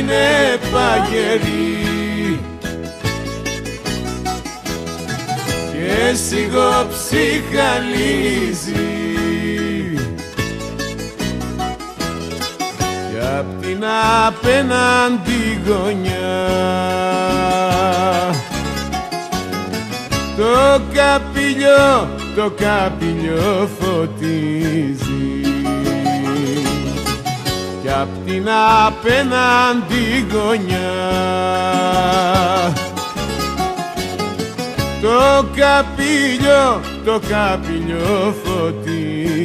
είναι παγερή. Και σιγοψυχαλίζει κι απ' την απέναντι γωνιά. Το καπηλιό, το καπηλιό φωτίζει κι απ' την απέναντι γωνιά. Το καπίλιο, το καπίλιο φωτί.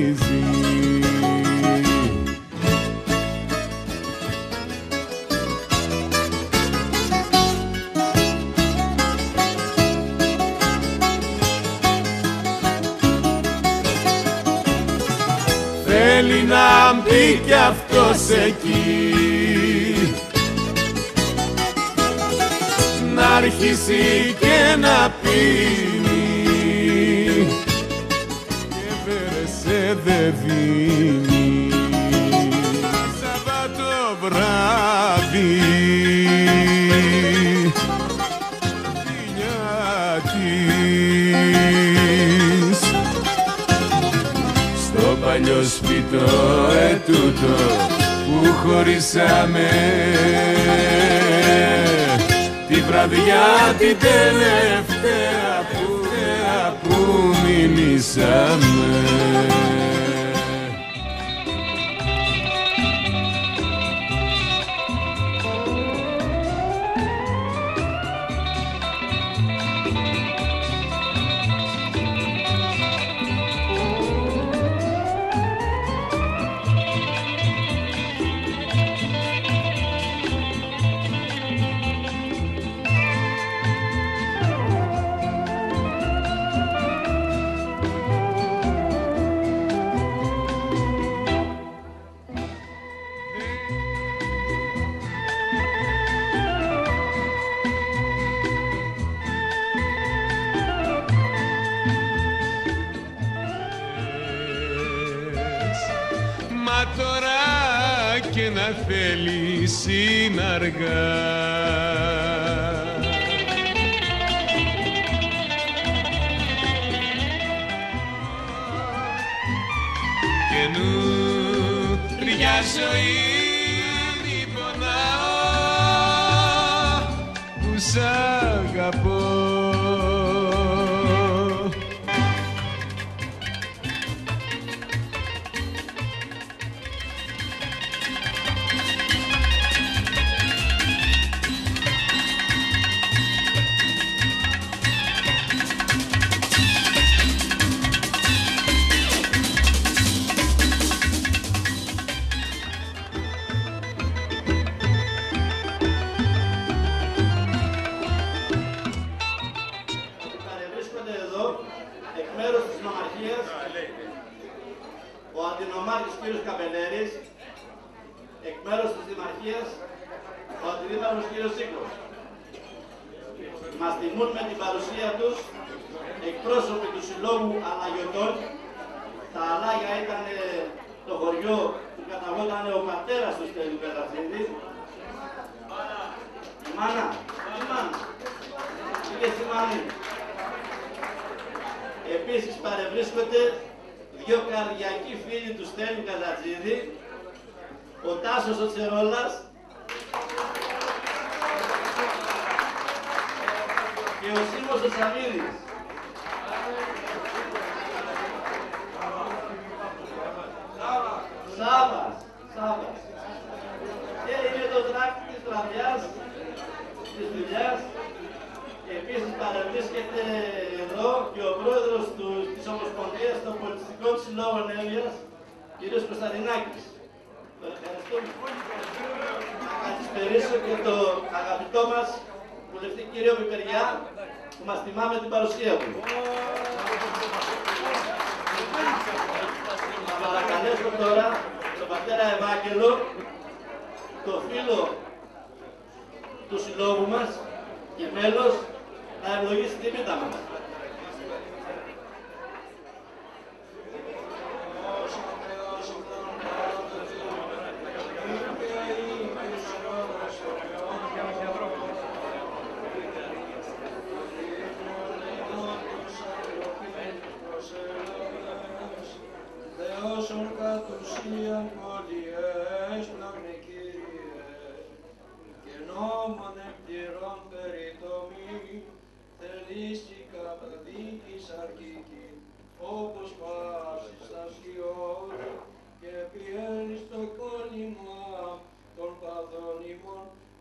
θέλει να μπει κι αυτός εκεί. Να αρχίσει και να πίνει. Και φέρε σε δε το ετούτο που χωρίσαμε. Τη βραδιά την τελευταία που, ε, που μιλήσαμε Yeah.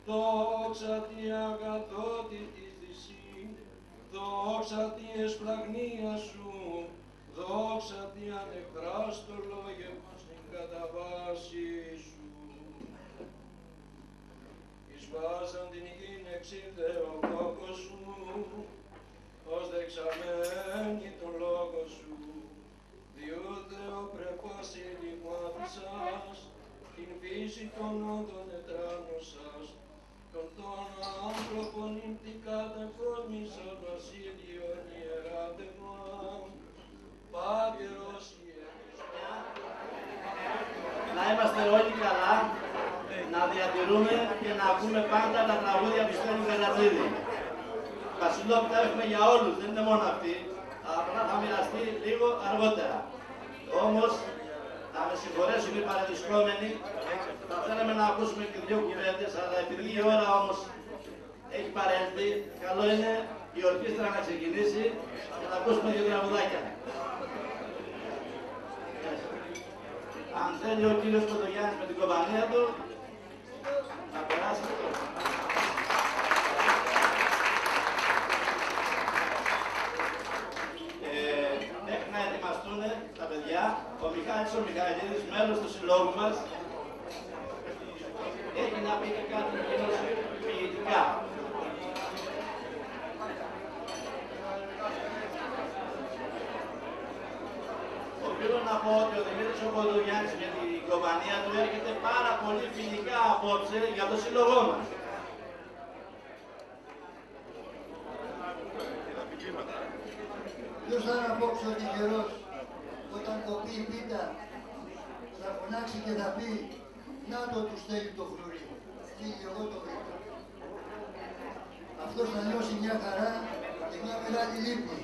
Δόξα τη αγαθότητη θυσή, δόξα τη εσπλαγνία σου, δόξα τη ανεκράστο λόγευμα στην καταβάση σου. Εις βάσαν την γην εξήλθε ο κόκκος σου, ως δεξαμένη τον λόγο σου, διούτε ο πρεπός ηλικουάτησας, την φύση των όντων ετράνωσας, των των άνθρωπων την κατεχώρμησαν βασίλειον ιεράτευμα, Πάτερος Ιερός. Να είμαστε όλοι καλά, να διατηρούμε και να ακούμε πάντα τα τραγούδια Πιστέλου Καρατζίδη. Βασιλόπιτα έχουμε για όλους, δεν είναι μόνο αυτοί. Απλά θα μοιραστεί λίγο αργότερα. Όμως, να με συγχωρέσουν οι παρεδρισκόμενοι, θα θέλαμε να ακούσουμε και δύο κουβέντες, αλλά επειδή η ώρα όμως έχει παρέλθει, καλό είναι η ορκίστρα να ξεκινήσει και να ακούσουμε δύο τραγουδάκια. Αν θέλει ο κύριος Κοντογιάννης με την κομπανία του, να περάσει αυτό. Ε, μέχρι να ετοιμαστούν τα παιδιά, ο Μιχάλης ο Μιχαηλίδης, μέλος του συλλόγου μας, έχει να πει και κάτι εκείνος ποιητικά. Οφείλω να πω ότι ο Δημήτρης ο Κοντογιάννης με την κομπανία του έρχεται πάρα πολύ φιλικά απόψε για το σύλλογό μας. Ποιος θα είναι απόψε ο τυχερός; Όταν κοπεί η πίτα θα φωνάξει και θα πει να το τους στέλνει το φρουρί. Φύγει εγώ το βρήκα. Αυτός θα νιώσει μια χαρά και μια μεγάλη λύπη.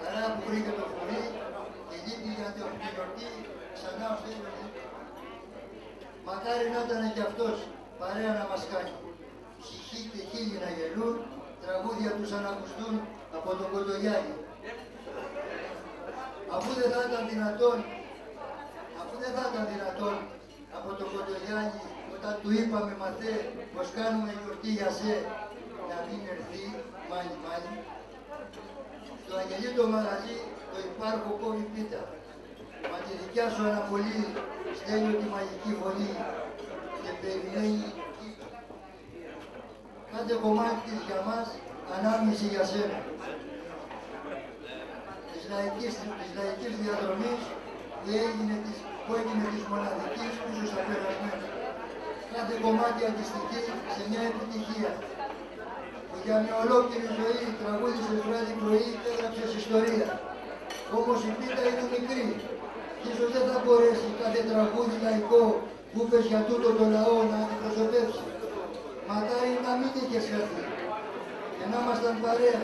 Χαρά που βρήκε το φρουρί και λύπη για την γιορτή ξανά ο Στέλιος λείπει. Μακάρι να ήταν και αυτός παρέα να μας κάνει. Ψυχή και χίλιοι να γελούν, τραγούδια τους ανακουστούν από τον Κοντογιάννη. Αφού δεν θα ήταν δυνατόν, αφού δεν θα ήταν δυνατόν από τον Κοντογιάννη όταν του είπαμε μαθέ πως κάνουμε γιορτή για σε να μην έρθει, μάλι μάλι, στο Αγγελί το μαγαζί το υπάρχω κόβει πίτα. Μα τη δικιά σου αναβολή στέλνει τη μαγική βολή και περιμένει Κάντε κομμάτι της για μας, ανάμνηση για σένα. Της λαϊκής, της λαϊκής διαδρομής που έγινε της, που έγινε της μοναδικής πίσω στα περασμένα. Κάθε κομμάτι αντιστοιχεί σε μια επιτυχία που για μια ολόκληρη ζωή τραγούδισες βράδυ πρωί και έγραψες ιστορία. Όμως η πίτα είναι μικρή και ίσως δεν θα μπορέσει κάθε τραγούδι λαϊκό που είπες για τούτο το λαό να αντιπροσωπεύσει. Μακάρι να μην είχες χαθεί και να ήμασταν παρέα.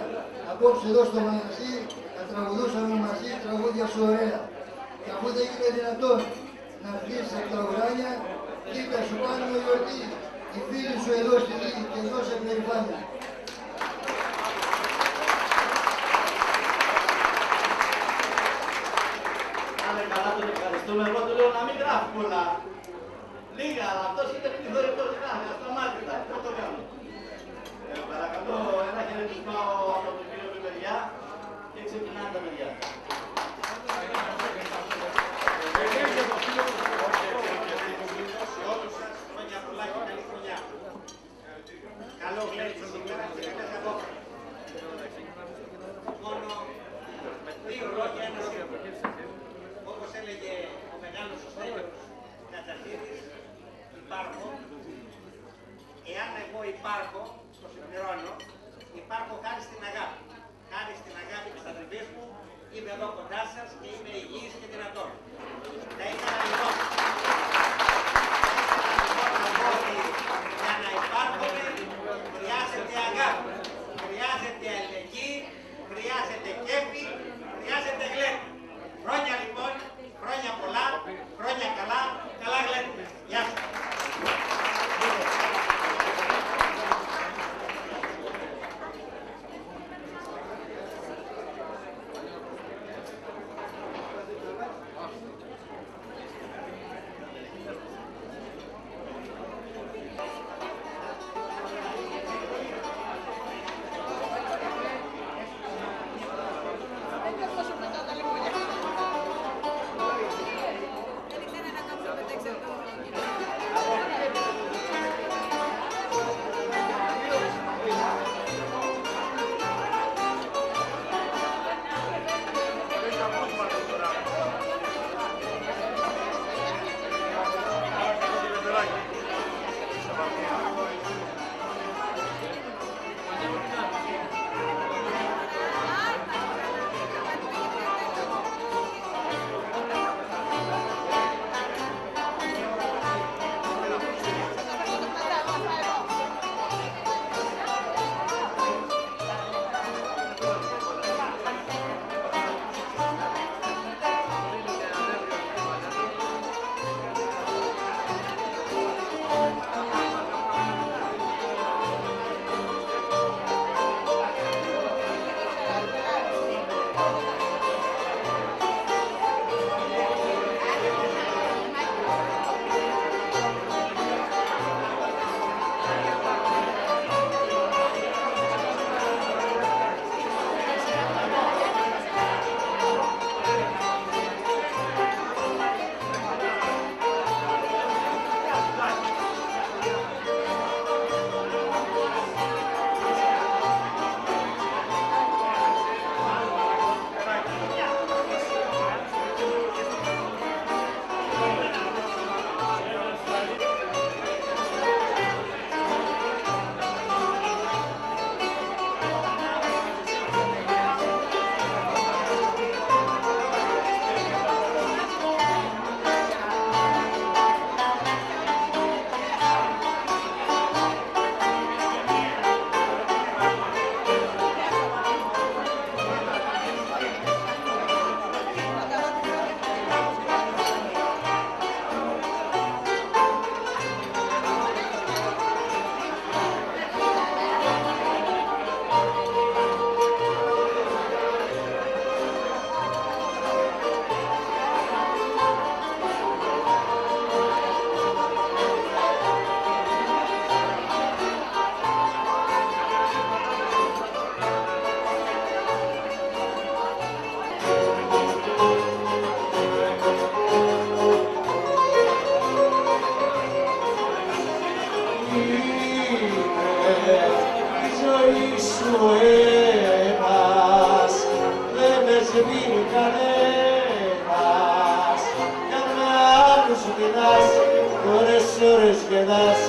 Απόψε εδώ στο μαγαζί να τραγουδούσαμε μαζί τραγούδια σου ωραία. Και αφού δεν είναι δυνατόν να βγεις από τα ουράνια, κοίτα σου κάνουμε γιορτή. Οι φίλοι σου εδώ στη γη και δώσε περηφάνεια. Κάνε καλά, τον ευχαριστούμε. Εγώ του λέω να μην γράφει πολλά. Λίγα, αλλά αυτός είναι πληθωρικός γράφει, ασταμάτητα. Πώς το κάνω. Ε, παρακαλώ, ένα χαιρετισμό από τον κύριο Πιπεριά και ξεκινάνε τα παιδιά. σε όλους σας χρόνια πολλά και καλή χρονιά. Καλό γλέντζο σήμερα και καλές απόψεις. Μόνο δύο λόγια ένα σίγουρο. Όπως έλεγε ο μεγάλος ο Στέλιος Κατσαρίδης, υπάρχω. Εάν εγώ υπάρχω, το συμπληρώνω, υπάρχω χάρη στην αγάπη. Χάρη στην αγάπη της αδελφής μου, είμαι εδώ κοντά σας και είμαι υγιής και δυνατός. Θα ήθελα λοιπόν ζωή σου ένας, δεν με σβήνει κανένας. Κι αν με άλλους πεινάς, κι ώρες ώρες γελάς,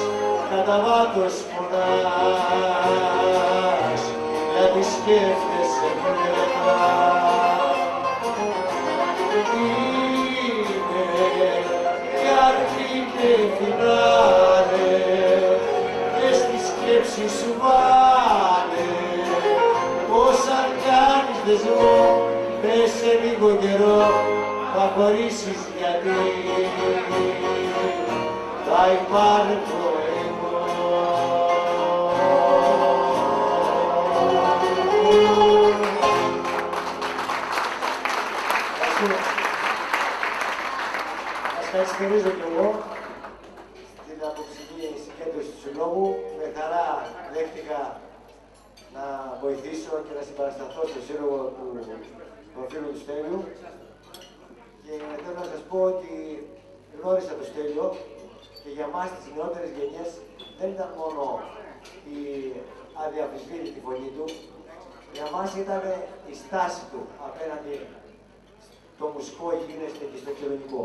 κατά βάθος πονάς, γιατί σκέφτεσαι μένα. Είναι η αρχή και φινάλε, κάνεις δεσμό, πες σε λίγο καιρό, θα χωρίσεις γιατί. Θα υπάρχω εγώ. Σας καλησπερίζω και εγώ βοηθήσω και να συμπαρασταθώ στο Σύλλογο του προφίλου του Στέλιου. Και θέλω να σας πω ότι γνώρισα το Στέλιο και για μας τις νεότερες γενιές δεν ήταν μόνο η αδιαφυσβήτητη φωνή του, για μας ήταν η στάση του απέναντι στο μουσικό γίνεστε και στο κοινωνικό.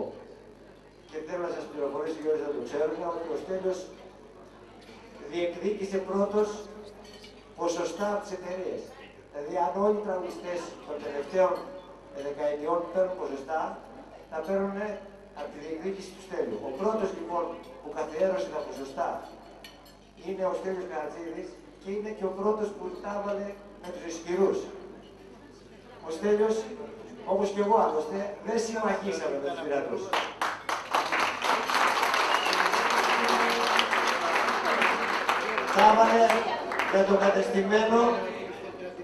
Και θέλω να σας πληροφορήσω και όσοι δεν το ξέρουν ότι ο Στέλιος διεκδίκησε πρώτος ποσοστά από τις εταιρείες. Δηλαδή αν όλοι οι τραγουδιστές των τελευταίων δεκαετιών παίρνουν ποσοστά, θα παίρνουν από τη διεκδίκηση του Στέλιου. Ο πρώτος λοιπόν που καθιέρωσε τα ποσοστά είναι ο Στέλιος Καρατζίδης και είναι και ο πρώτος που τα έβαλε με τους ισχυρούς. Ο Στέλιος, όπως και εγώ άλλωστε, δεν συμμαχίσαμε με τους πειρατούς. Τα έβαλε με το κατεστημένο,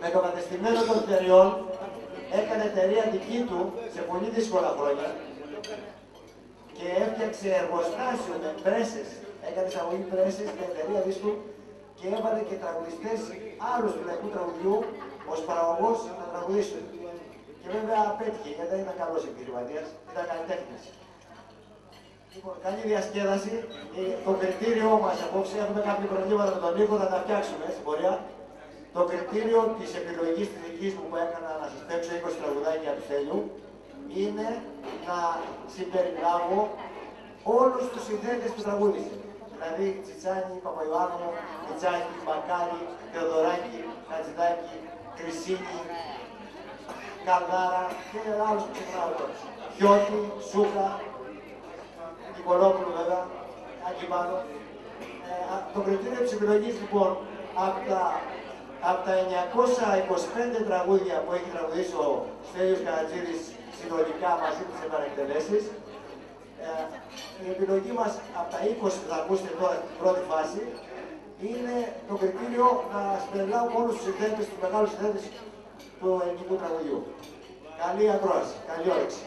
με το κατεστημένο των εταιριών, έκανε εταιρεία δική του σε πολύ δύσκολα χρόνια και έφτιαξε εργοστάσιο με πρέσες, έκανε εισαγωγή πρέσες με εταιρεία δίσκου και έβαλε και τραγουδιστές άλλους του λαϊκού τραγουδιού ως παραγωγός να τραγουδήσουν. Και βέβαια απέτυχε γιατί δεν ήταν καλός επιχειρηματίας, ήταν καλλιτέχνης. Λοιπόν, καλή διασκέδαση. Ε, Το κριτήριό μας απόψε, έχουμε κάποια προβλήματα με τον Νίκο, θα τα φτιάξουμε στην πορεία. Το κριτήριο της επιλογής της δικής μου που έκανα να σας παίξω 20 τραγουδάκια του Στέλιου είναι να συμπεριλάβω όλους τους συνθέτες που τραγούδισε. Δηλαδή Τσιτσάνη, Παπαϊωάννου, Μιτσάκη, Μπακάλι, Θεοδωράκη, Χατζηδάκη, Κρυσίνη, Καλδάρα και άλλους που ξεχνάω τώρα. Χιώτη, Σούκα, Νικολόπουλο βέβαια, Άκη πάνω. Ε, α- το κριτήριο της επιλογής λοιπόν από τα, από τα 925 τραγούδια που έχει τραγουδήσει ο Στέλιος Καρατζίδης συνολικά μαζί με τις επανεκτελέσεις, ε, η επιλογή μας από τα 20 που θα ακούσετε τώρα στην πρώτη φάση είναι το κριτήριο να συμπεριλάβουμε όλους τους συνθέτες, τους μεγάλους συνθέτες του ελληνικού τραγουδιού. Καλή ακρόαση, καλή όρεξη.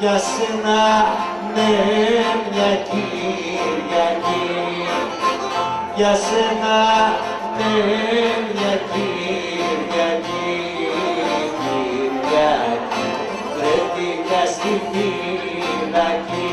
για σένα ναι μια Κυριακή. Για σένα ναι μια Κυριακή. Κυριακή βρέθηκα στη φυλακή.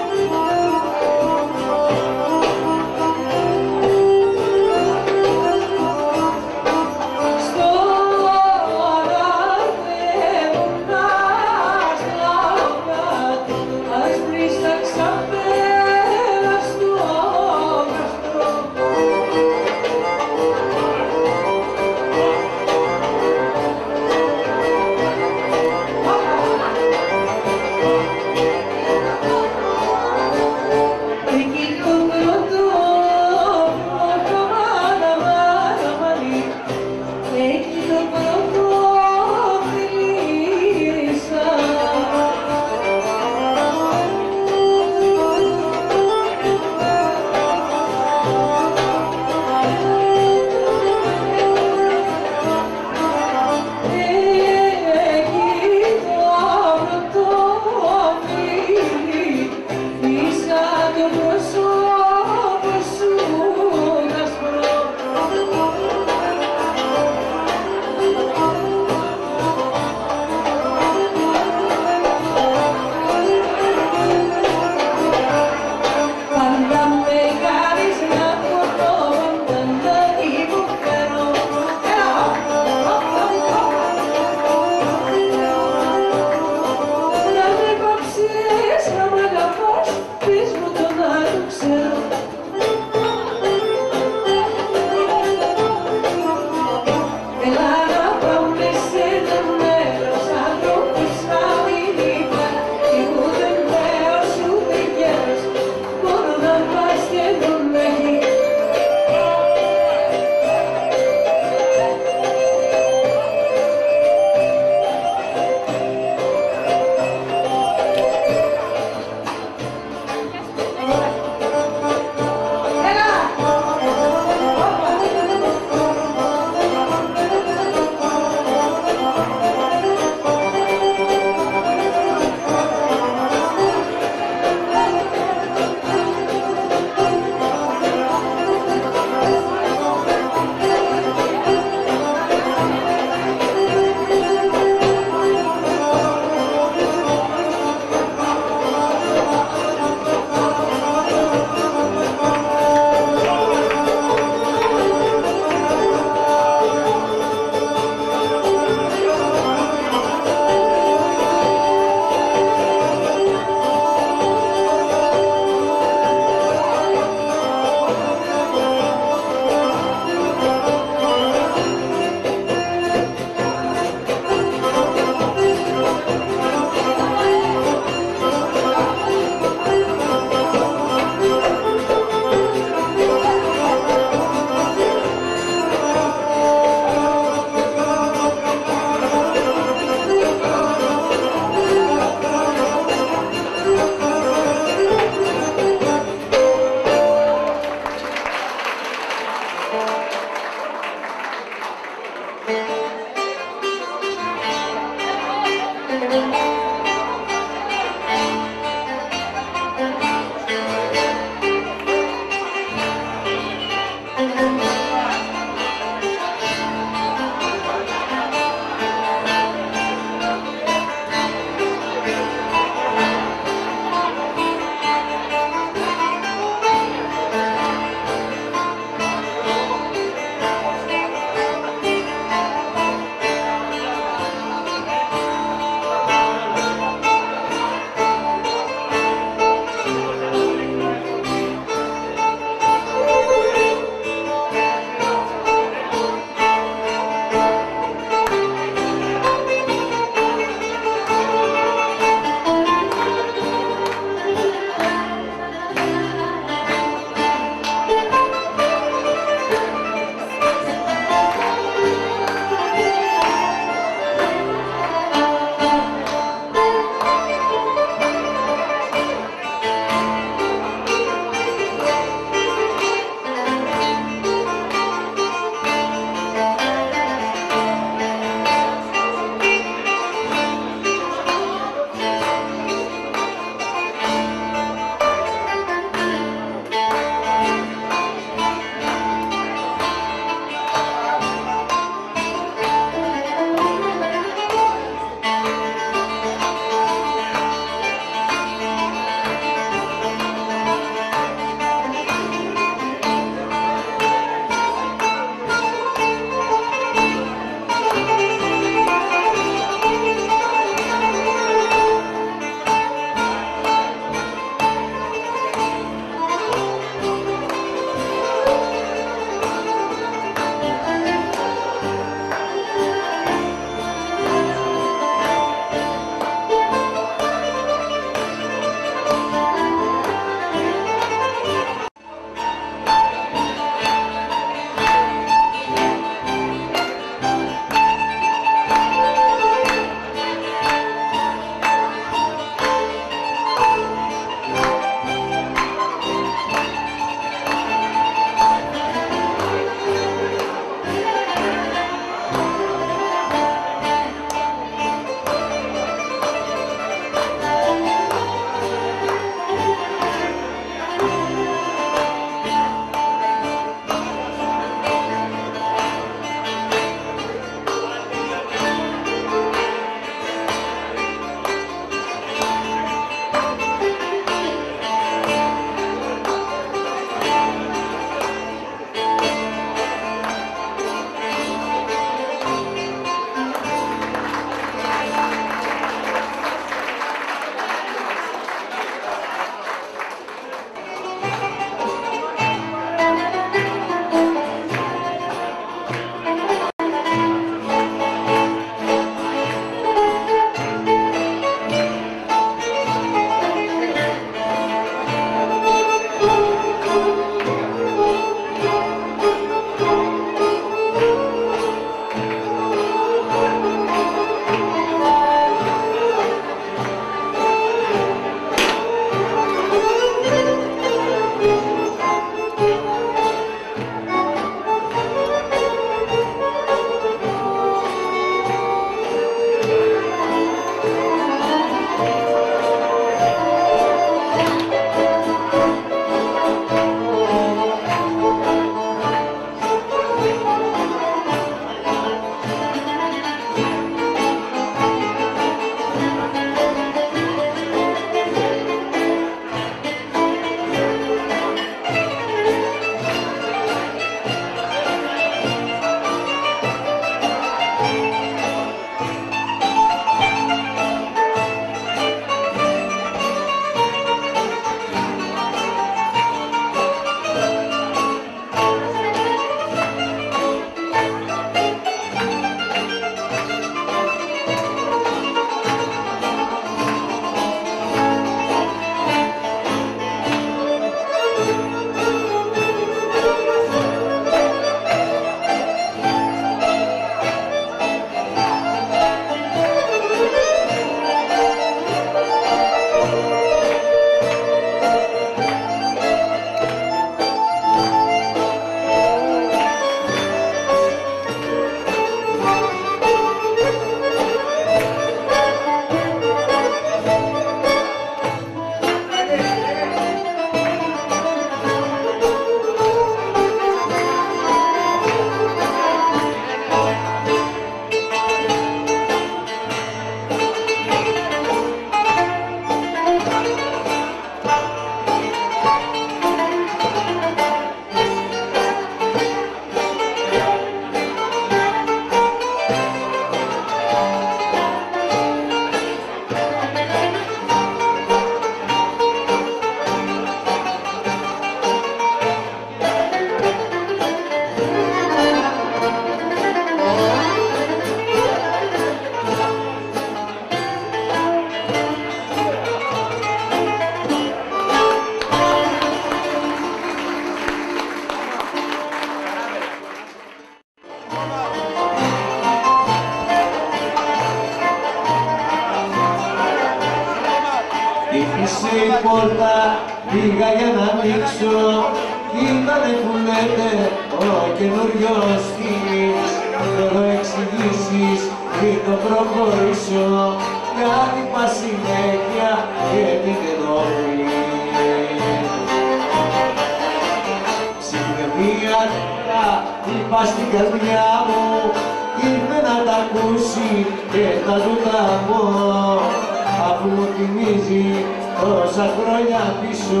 Τόσα χρόνια πίσω.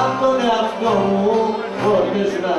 Απ' τον εαυτό μου χωρίς να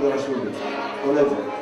gosto muito.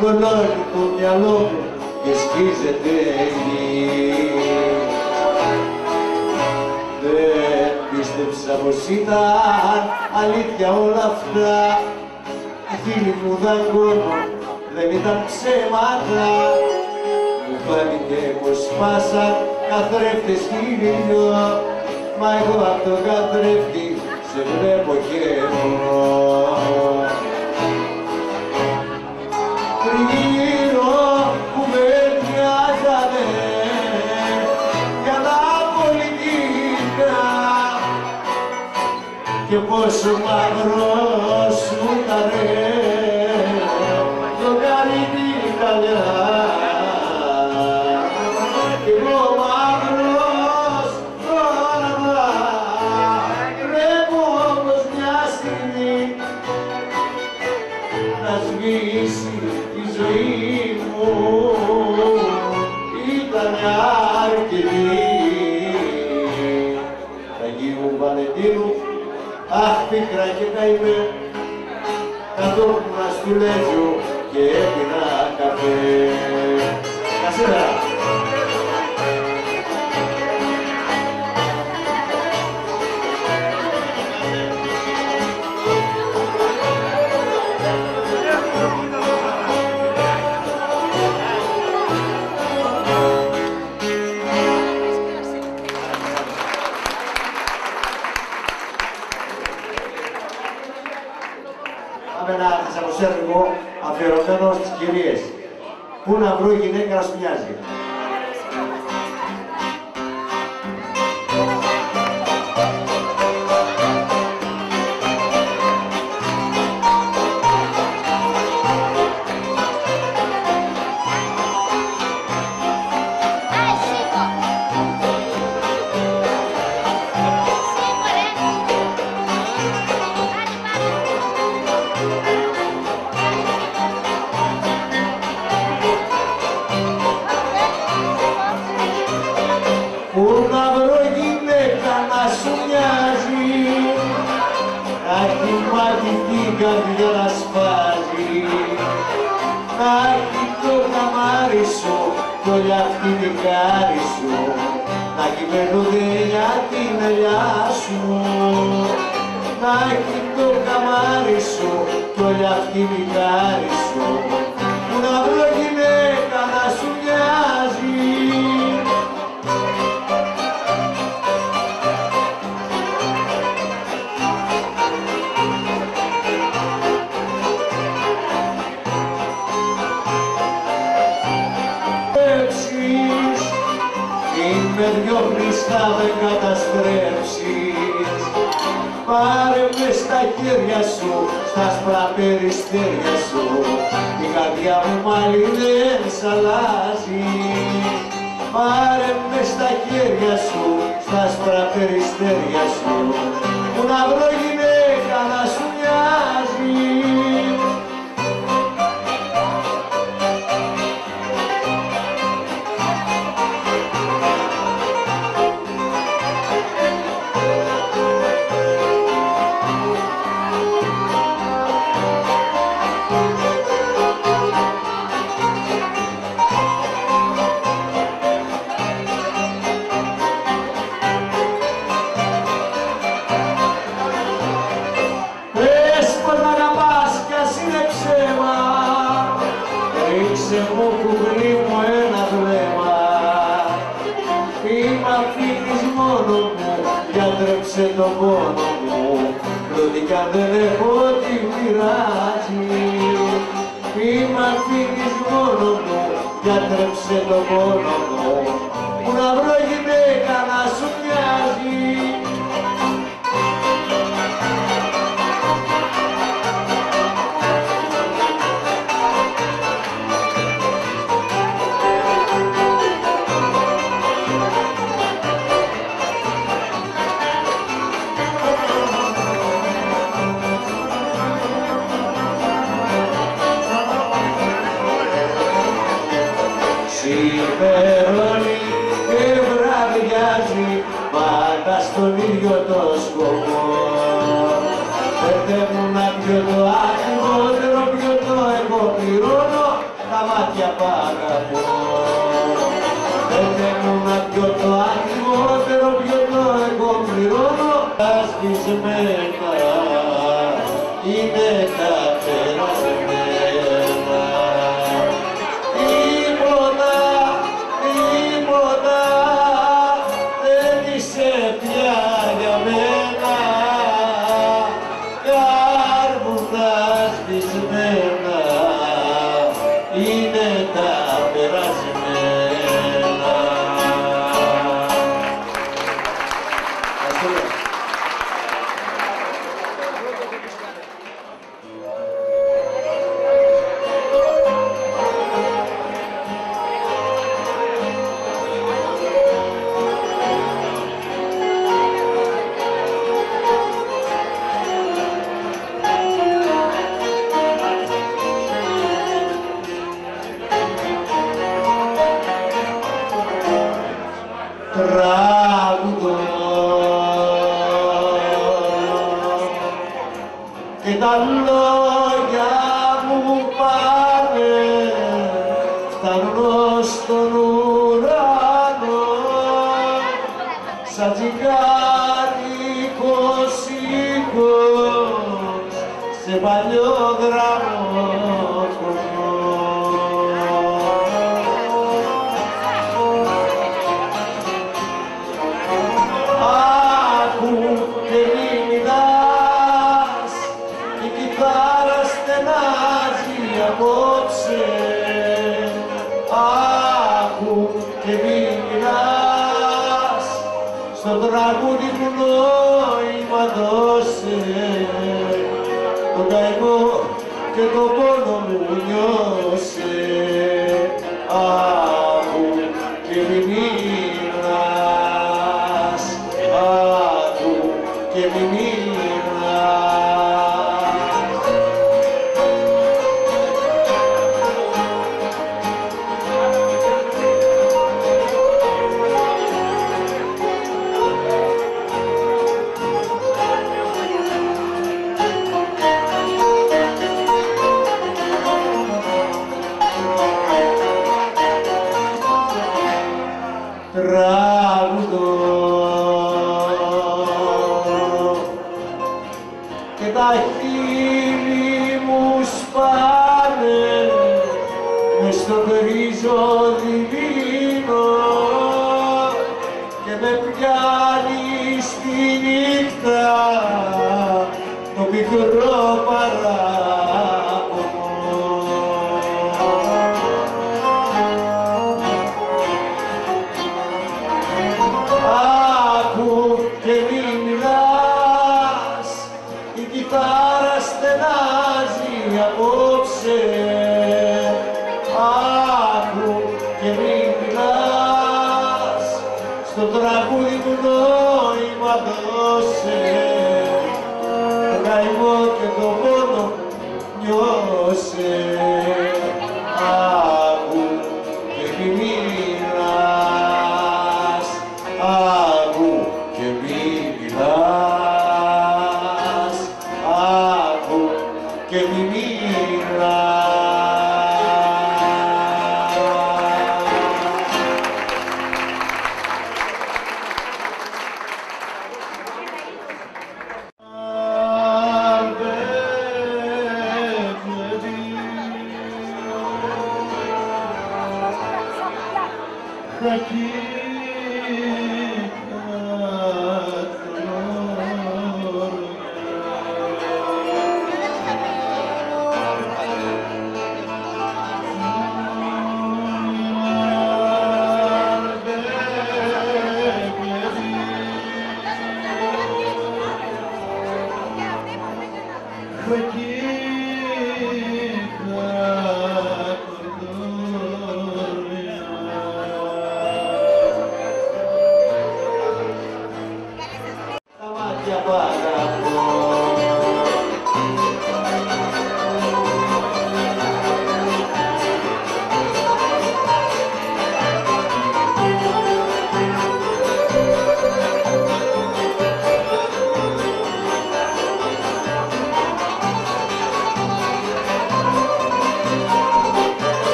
Κολώνει το μυαλό μου και σκίζεται η γη. Δεν πίστεψα πως ήταν αλήθεια όλα αυτά οι φίλοι μου δαγκώνω δεν ήταν ψέματα μου φάνηκε πως σπάσαν καθρέφτες χίλιο μα εγώ απ' τον καθρέφτη το καμάρι σου, το λιαυτί δικάρι σου Να έχει μελωδία την ελιά σου. Να έχει το καμάρι σου, το λιαυτί δικάρι σου Πού να βρω θα με καταστρέψεις Πάρε μες στα χέρια σου, στα σπρά περιστέρια σου. Η καρδιά μου μάλλη δεν σ' αλλάζει. Πάρε μες στα χέρια σου, στα σπρά περιστέρια σου. Που να βρω δεν έχω τη μοιράζει. Είμαι μ' αφήνεις μόνο μου, διατρέψε το μόνο μου. a man.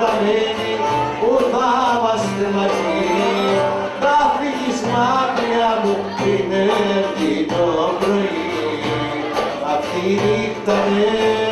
πεθαμένοι που θα είμαστε μαζί θα φύγεις μακριά μου την έρθει πρωί. Αυτή η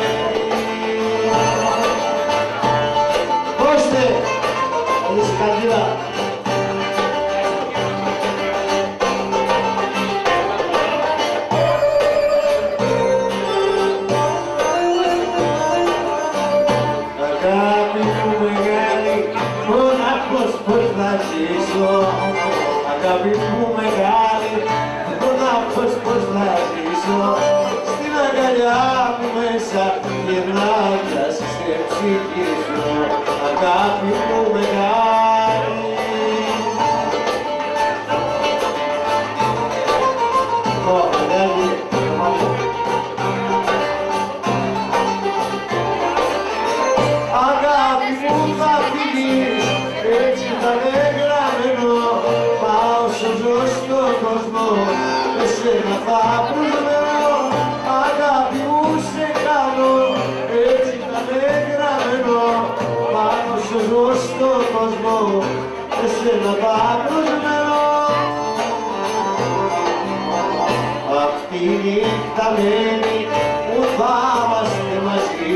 νύχτα μένει που θα είμαστε μαζί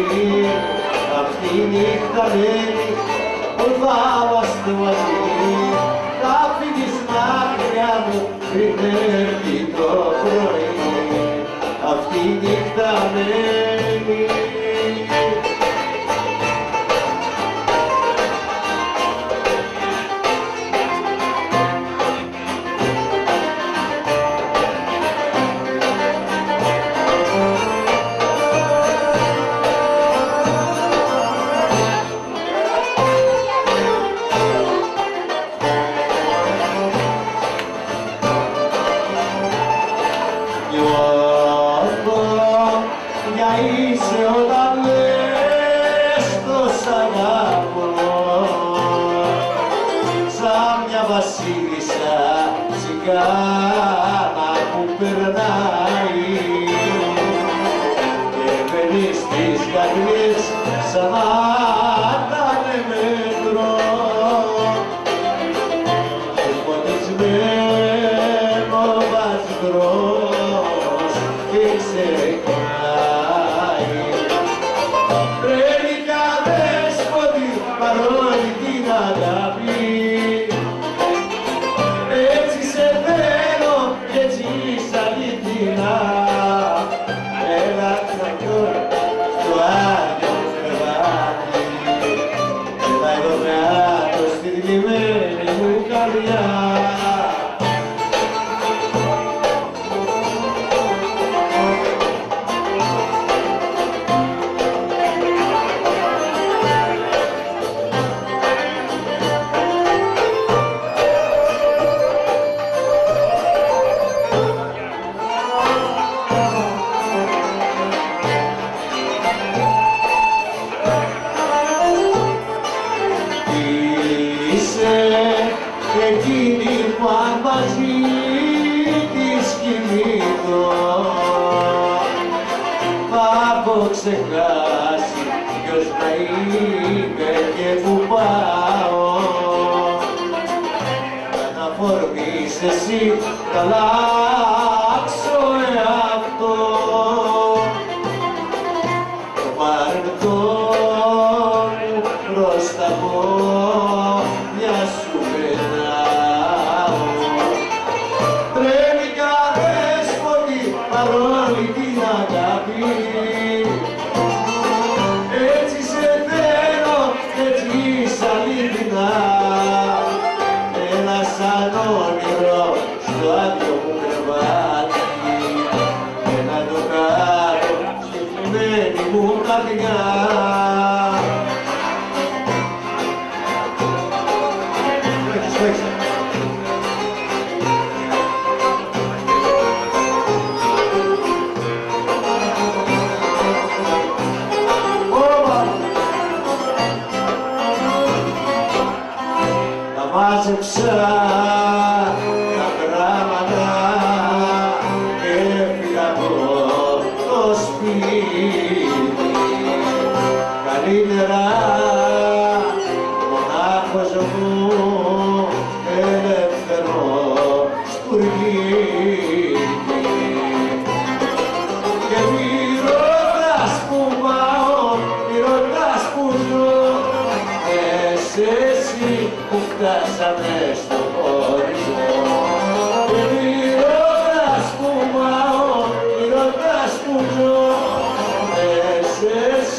αυτή η νύχτα μένει που θα είμαστε μαζί θα φύγεις μακριά μου πριν έρθει το πρωί. Αυτή η νύχτα μένει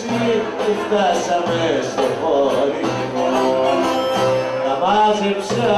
εσύ και φτάσαμε στο χωριό. να μάζεψα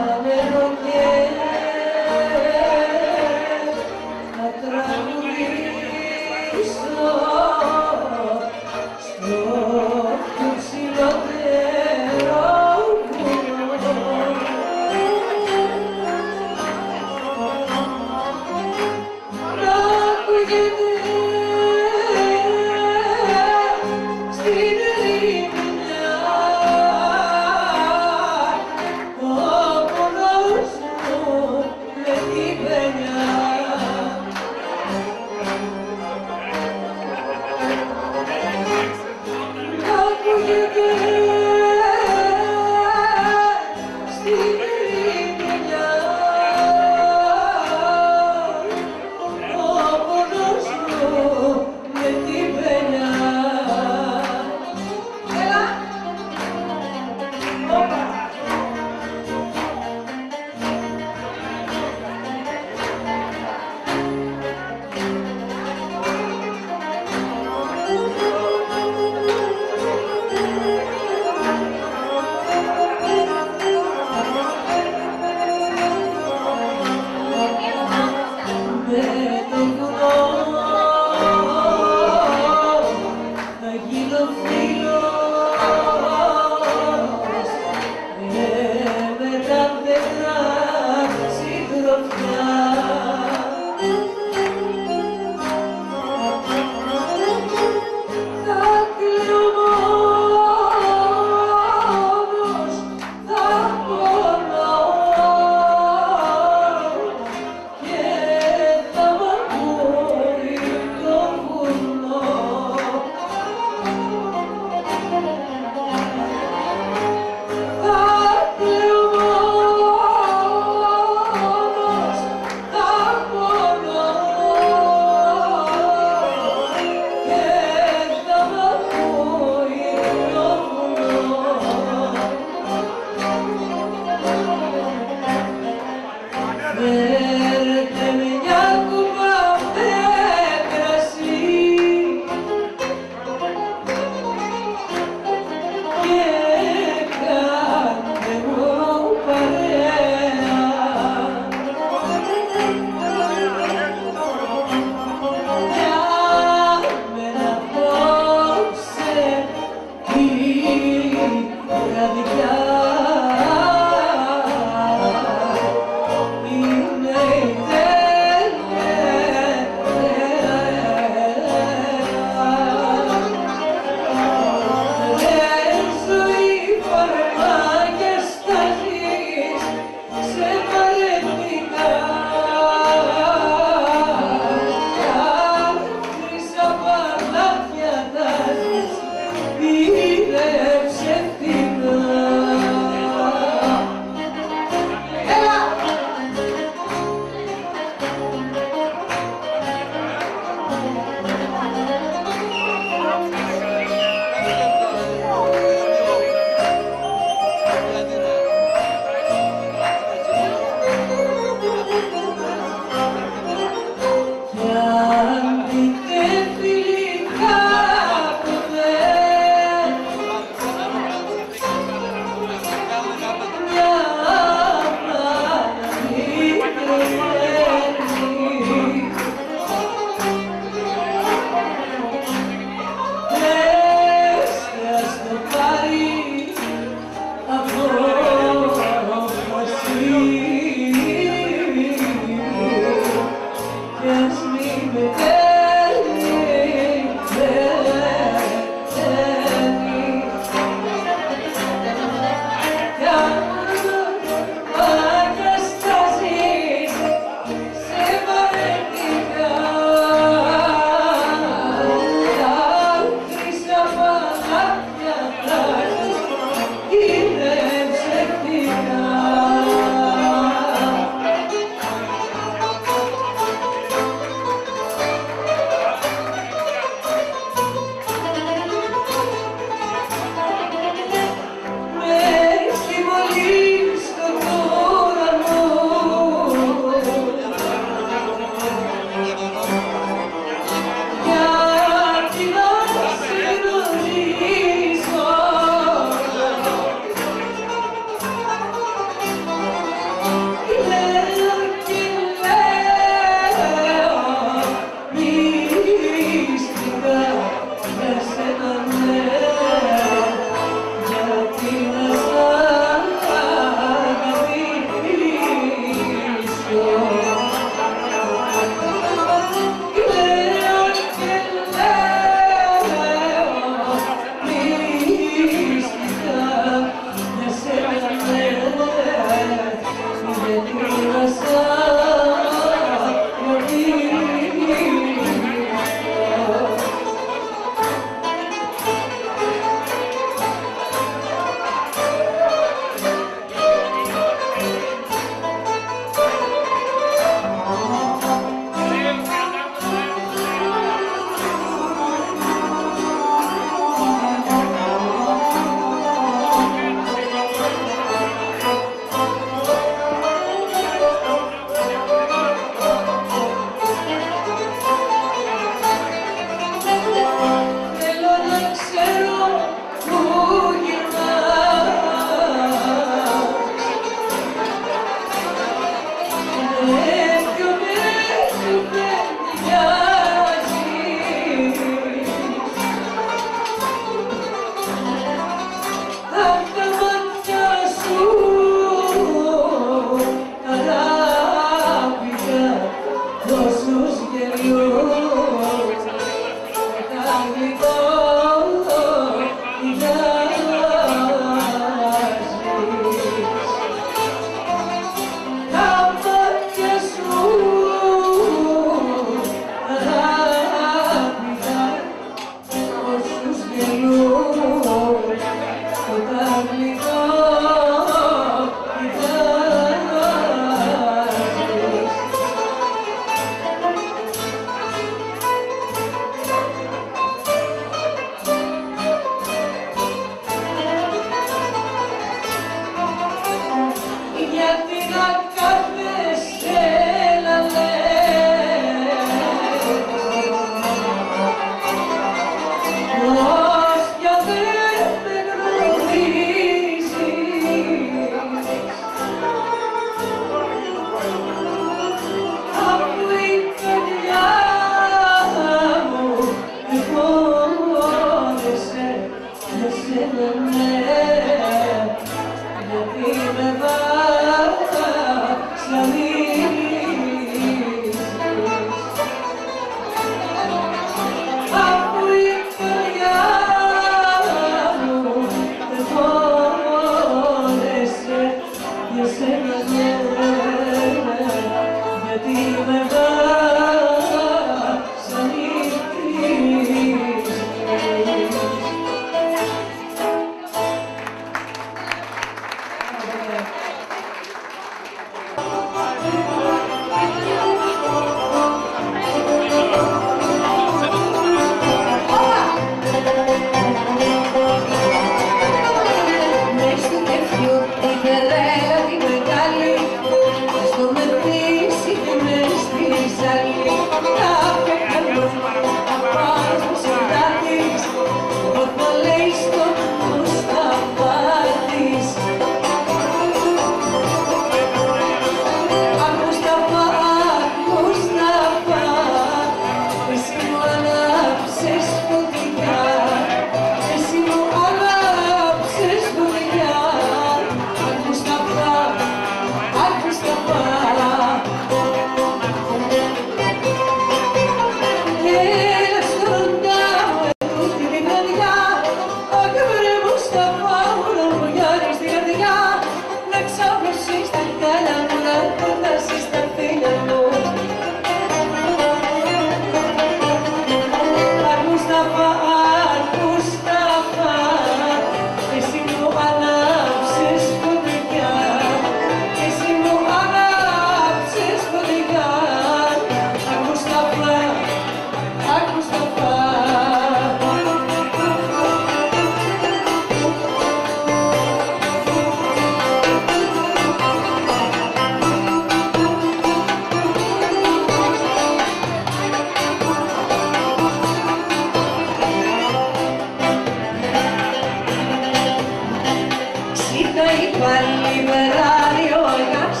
Σίτα η πάλι μεράρει ο αγάς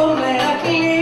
ο Μερακλής